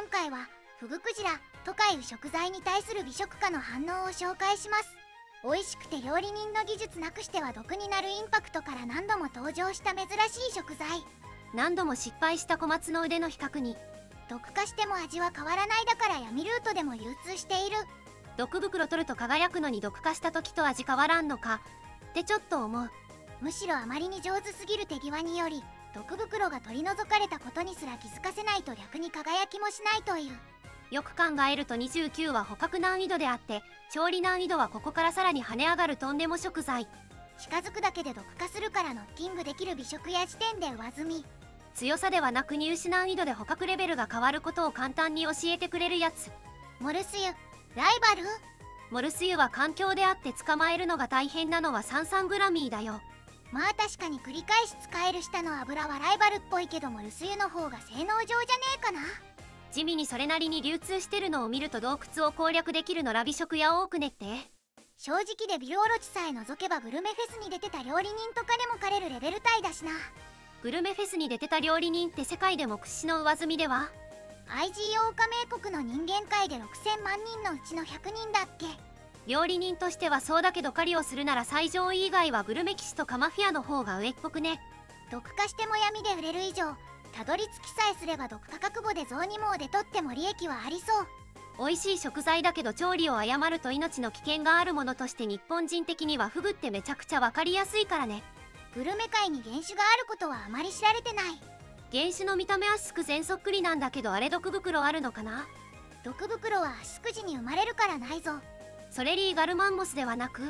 今回はフグクジラとかいう食材に対する美食家の反応を紹介します。美味しくて料理人の技術なくしては毒になるインパクトから何度も登場した珍しい食材。何度も失敗した小松の腕の比較に毒化しても味は変わらないだから闇ルートでも流通している。毒袋取ると輝くのに毒化した時と味変わらんのかってちょっと思う。むしろあまりに上手すぎる手際により毒袋が取り除かれたことにすら気づかせないと逆に輝きもしないという。よく考えると29は捕獲難易度であって調理難易度はここからさらに跳ね上がるとんでも食材近づくだけで毒化するからノッキングできる美食や時点で上積み強さではなく入手難易度で捕獲レベルが変わることを簡単に教えてくれるやつ。モルスユライバル？モルスユは環境であって捕まえるのが大変なのはサンサングラミーだよまあ確かに繰り返し使える下の油はライバルっぽいけどモルスユの方が性能上じゃねえかな。地味にそれなりに流通してるのを見ると洞窟を攻略できるのラ美食屋多くねって。正直でビルオロチさえ除けばグルメフェスに出てた料理人とかでも狩れるレベル帯だしな。グルメフェスに出てた料理人って世界でも屈指の上積みでは IGO 加盟国の人間界で6000万人のうちの100人だっけ料理人としてはそうだけど狩りをするなら最上位以外はグルメ騎士とカマフィアの方が上っぽくね。毒化しても闇で売れる以上たどり着きさえすれば毒化覚悟で雑煮網で取っても利益はありそう。美味しい食材だけど調理を誤ると命の危険があるものとして日本人的にはフグってめちゃくちゃ分かりやすいからね。グルメ界に原種があることはあまり知られてない。原種の見た目はシスク全そっくりなんだけどあれ毒袋あるのかな？毒袋はアシスク時に生まれるからないぞソレリーガルマンモスではなく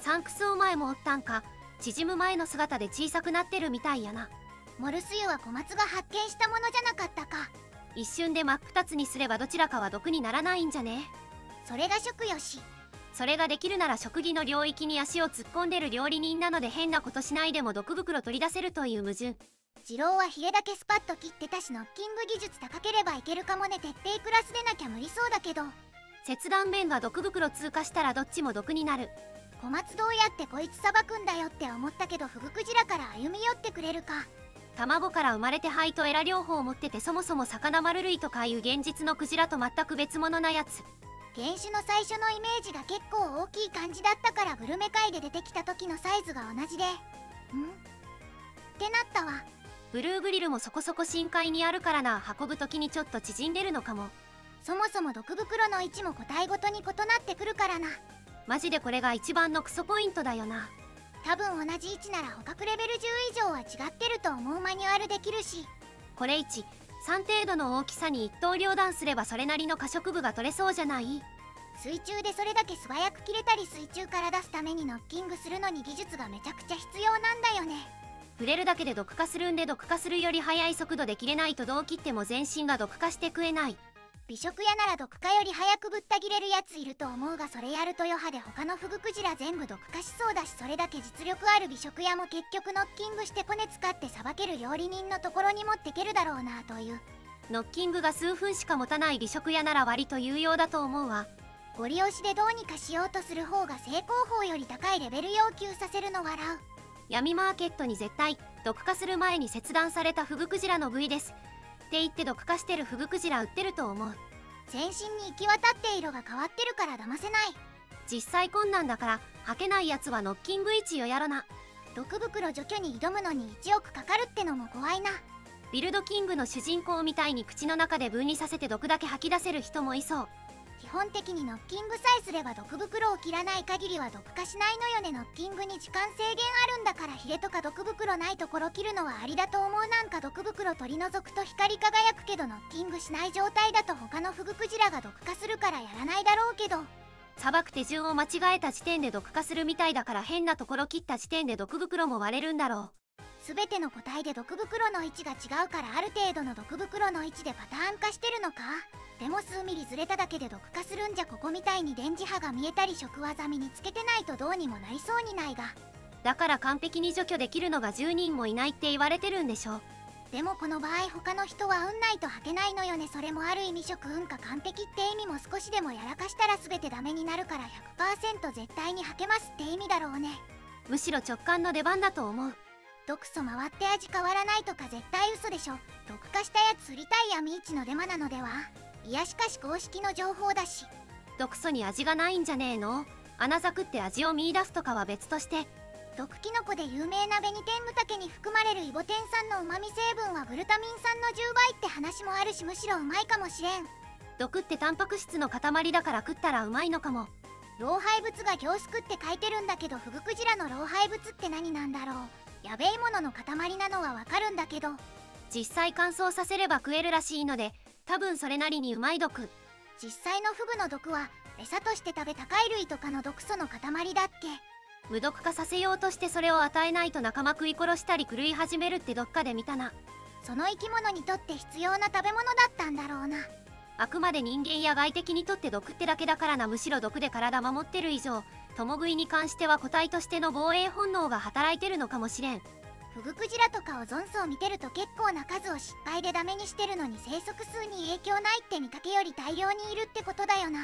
サンクスお前もおったんか縮む前の姿で小さくなってるみたいやな。モルスユは小松が発見したものじゃなかったか。一瞬で真っ二つにすればどちらかは毒にならないんじゃね。それが食よし。それができるなら食技の領域に足を突っ込んでる料理人なので変なことしないでも毒袋取り出せるという矛盾。次郎はヒレだけスパッと切ってたしノッキング技術高ければいけるかもね徹底クラスでなきゃ無理そうだけど切断面が毒袋通過したらどっちも毒になる。小松どうやってこいつさばくんだよって思ったけどフグクジラから歩み寄ってくれるか。卵から生まれて肺とエラ両方を持っててそもそも魚丸類とかいう現実のクジラと全く別物なやつ。原種の最初のイメージが結構大きい感じだったからグルメ界で出てきた時のサイズが同じで。ん？ってなったわ。ブルーグリルもそこそこ深海にあるからな運ぶ時にちょっと縮んでるのかもそもそも毒袋の位置も個体ごとに異なってくるからな。マジでこれが一番のクソポイントだよな。多分同じ位置なら捕獲レベル10以上は違ってると思うマニュアルできるし。これ1 3程度の大きさに一刀両断すればそれなりの可食部が取れそうじゃない？水中でそれだけ素早く切れたり水中から出すためにノッキングするのに技術がめちゃくちゃ必要なんだよね。触れるだけで毒化するんで毒化するより速い速度で切れないとどう切っても全身が毒化して食えない美食屋なら毒化より早くぶった切れるやついると思うがそれやると余波で他のフグクジラ全部毒化しそうだしそれだけ実力ある美食屋も結局ノッキングしてコネ使ってさばける料理人のところに持ってけるだろうなという。ノッキングが数分しか持たない美食屋なら割と有用だと思うわ。ゴリ押しでどうにかしようとする方が正攻法より高いレベル要求させるの笑う闇マーケットに絶対毒化する前に切断されたフグクジラの部位ですって言って毒化してるフグクジラ売ってると思う。全身に行き渡って色が変わってるから騙せない。実際困難だから履けないやつはノッキング1をやろな。毒袋除去に挑むのに1億かかるってのも怖いな。ビルドキングの主人公みたいに口の中で分離させて毒だけ吐き出せる人もいそう基本的にノッキングさえすれば毒袋を切らない限りは毒化しないのよねノッキングに時間制限あるんだからヒレとか毒袋ないところ切るのはありだと思う。なんか毒袋取り除くと光り輝くけどノッキングしない状態だと他のフグクジラが毒化するからやらないだろうけど。さばく手順を間違えた時点で毒化するみたいだから変なところ切った時点で毒袋も割れるんだろう。全ての個体で毒袋の位置が違うからある程度の毒袋の位置でパターン化してるのか。でも数ミリずれただけで毒化するんじゃここみたいに電磁波が見えたり食技身につけて。ないとどうにもなりそうにないがだから完璧に除去できるのが10人もいないって言われてるんでしょでもこの場合他の人は運ないと履けないのよね。それもある意味食運か完璧って意味も少しでもやらかしたら全てダメになるから100%絶対に履けますって意味だろうね。むしろ直感の出番だと思う毒素回って味変わらないとか絶対嘘でしょ。毒化したやつ売りたい闇市のデマなのでは。いやしかし公式の情報だし。毒素に味がないんじゃねえの？穴ザクって味を見出すとかは別として。毒キノコで有名なベニテンムタケに含まれるイボテン酸の旨味成分はグルタミン酸の10倍って話もあるしむしろうまいかもしれん。毒ってタンパク質の塊だから食ったらうまいのかも。老廃物が凝縮って書いてるんだけどフグクジラの老廃物って何なんだろうやべえものの塊なのはわかるんだけど。実際乾燥させれば食えるらしいので多分それなりにうまい毒。実際のフグの毒は餌として食べた貝類とかの毒素の塊だっけ。無毒化させようとしてそれを与えないと仲間食い殺したり狂い始めるってどっかで見たな。その生き物にとって必要な食べ物だったんだろうな。あくまで人間や外敵にとって毒ってだけだからな。むしろ毒で体守ってる以上共食いに関しては個体としての防衛本能が働いてるのかもしれん。フグクジラとかをゾン層見てると結構な数を失敗でダメにしてるのに生息数に影響ないって見かけより大量にいるってことだよな。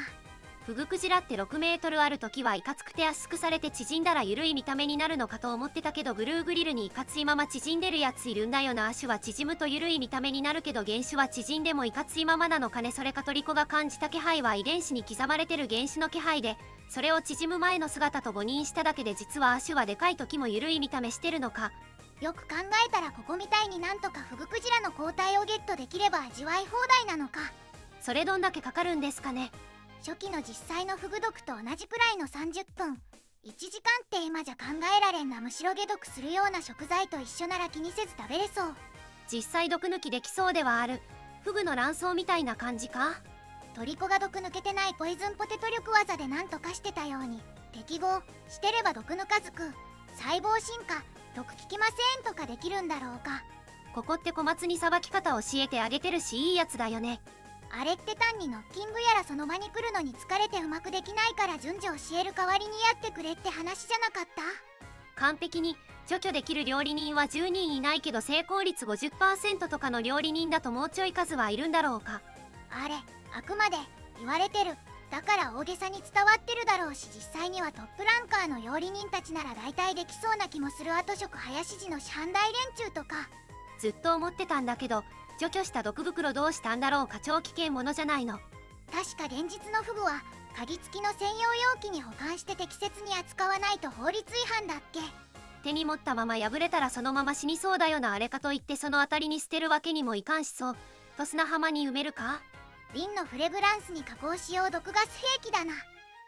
フグクジラって6メートルある時はいかつくて圧縮されて縮んだら緩い見た目になるのかと思ってたけどブルーグリルにいかついまま縮んでるやついるんだよな。足は縮むと緩い見た目になるけど原種は縮んでもいかついままなのかね。それかトリコが感じた気配は遺伝子に刻まれてる原種の気配でそれを縮む前の姿と誤認しただけで実は足はでかい時も緩い見た目してるのか。よく考えたらここみたいになんとかフグクジラの抗体をゲットできれば味わい放題なのか。それどんだけかかるんですかね初期の実際のフグ毒と同じくらいの30分。1時間って今じゃ考えられんなむしろ解毒するような食材と一緒なら気にせず食べれそう。実際毒抜きできそうではある。フグの卵巣みたいな感じか？トリコが毒抜けてないポイズンポテト力技で何とかしてたように。適合。してれば毒抜かずく。細胞進化。毒効きませんとかできるんだろうか。ここって小松にさばき方教えてあげてるしいいやつだよねあれって単にノッキングやらその場に来るのに疲れてうまくできないから順序教える代わりにやってくれって話じゃなかった？完璧に除去できる料理人は10人いないけど成功率50%とかの料理人だともうちょい数はいるんだろうか。あれあくまで言われてる。だから大げさに伝わってるだろうし実際にはトップランカーの料理人たちなら大体できそうな気もする後職林寺の師範代連中とか。ずっと思ってたんだけど除去した毒袋どうしたんだろうか超危険者じゃないの。確か現実のフグは鍵付きの専用容器に保管して適切に扱わないと法律違反だっけ。手に持ったまま破れたらそのまま死にそうだよなあれかといってその辺りに捨てるわけにもいかんしそう。と砂浜に埋めるか？瓶のフレグランスに加工しよう毒ガス兵器だな。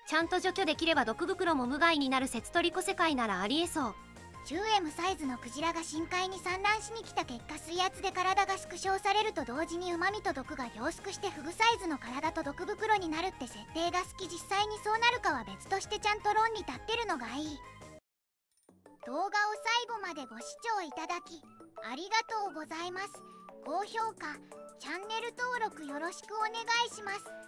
ちゃんと除去できれば毒袋も無害になる節取り子世界ならありえそう 10M サイズのクジラが深海に産卵しに来た結果水圧で体が縮小されると同時に旨味と毒が凝縮してフグサイズの体と毒袋になるって設定が好き実際にそうなるかは別としてちゃんと論理立ってるのがいい。動画を最後までご視聴いただきありがとうございます。高評価チャンネル登録よろしくお願いします。